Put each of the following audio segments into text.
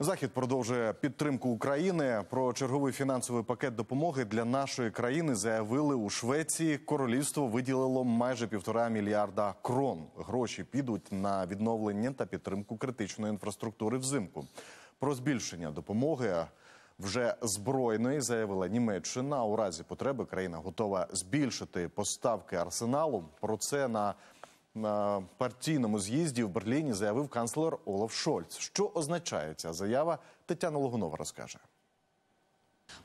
Захід продовжує підтримку України. Про черговий фінансовий пакет допомоги для нашої країни заявили у Швеції. Королівство виділило майже півтора мільярда крон. Гроші підуть на відновлення та підтримку критичної інфраструктури взимку. Про збільшення допомоги вже збройної заявила Німеччина. У разі потреби країна готова збільшити поставки арсеналу. Про це на на партійному з'їзді в Берліні заявив канцлер Олаф Шольц. Що означає ця заява? Тетяна Логунова розкаже.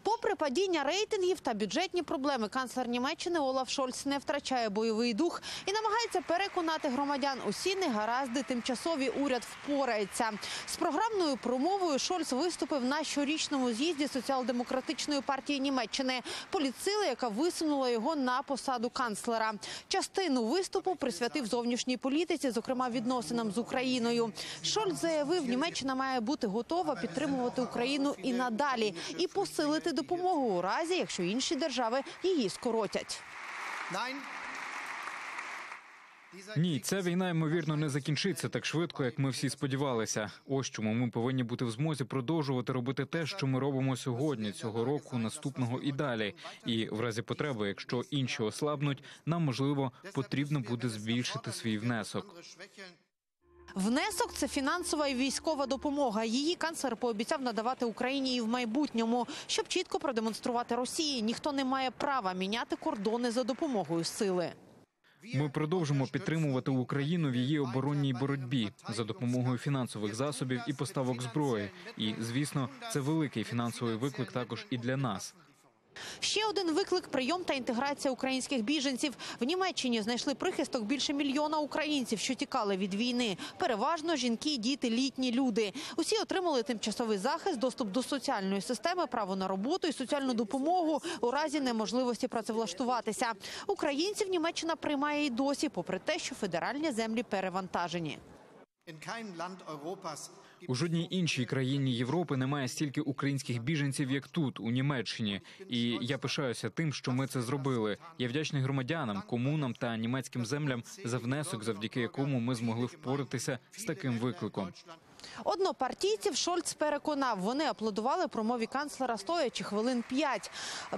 Попри падіння рейтингів та бюджетні проблеми, канцлер Німеччини Олаф Шольц не втрачає бойовий дух і намагається переконати громадян. Усі негаразди тимчасові уряд впорається. З програмною промовою Шольц виступив на щорічному з'їзді соціал-демократичної партії Німеччини, політсили, яка висунула його на посаду канцлера. Частину виступу присвятив зовнішній політиці, зокрема відносинам з Україною. Шольц заявив, Німеччина має бути готова підтримувати Україну і надалі, і посилити допомогу у разі, якщо інші держави її скоротять. Ні, ця війна ймовірно не закінчиться так швидко, як ми всі сподівалися. Ось чому ми повинні бути в змозі продовжувати робити те, що ми робимо сьогодні, цього року, наступного і далі. І в разі потреби, якщо інші ослабнуть, нам можливо потрібно буде збільшити свій внесок. Внесок це фінансова і військова допомога. Її канцлер пообіцяв надавати Україні і в майбутньому, щоб чітко продемонструвати Росії. Ніхто не має права міняти кордони за допомогою сили. Ми продовжимо підтримувати Україну в її оборонній боротьбі за допомогою фінансових засобів і поставок зброї. І звісно, це великий фінансовий виклик також і для нас. Ще один виклик прийом та інтеграція українських біженців. В Німеччині знайшли прихисток більше мільйона українців, що тікали від війни. Переважно жінки, діти, літні люди. Усі отримали тимчасовий захист, доступ до соціальної системи, право на роботу і соціальну допомогу у разі неможливості працевлаштуватися. Українців Німеччина приймає і досі, попри те, що федеральні землі перевантажені. У жодній іншій країні Європи немає стільки українських біженців, як тут, у Німеччині. І я пишаюся тим, що ми це зробили. Я вдячний громадянам, комунам та німецьким землям за внесок, завдяки якому ми змогли впоратися з таким викликом. Однопартійців Шольц переконав. Вони аплодували промові канцлера стоячи хвилин п'ять.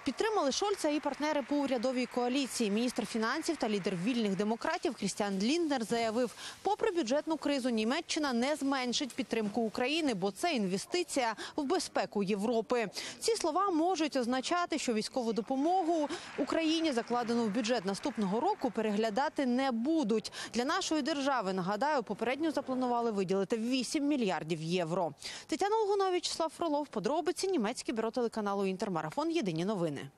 Підтримали Шольца і партнери по урядовій коаліції. Міністр фінансів та лідер вільних демократів Крістіан Лінднер заявив, попри бюджетну кризу, Німеччина не зменшить підтримку України, бо це інвестиція в безпеку Європи. Ці слова можуть означати, що військову допомогу Україні закладену в бюджет наступного року переглядати не будуть. Для нашої держави нагадаю, попередньо запланували виділити 8 мільярдів євро. Тетяна Лугунович, Слав Фролов, подробиці німецьке бюро телеканалу Інтермарафон. Єдині новини.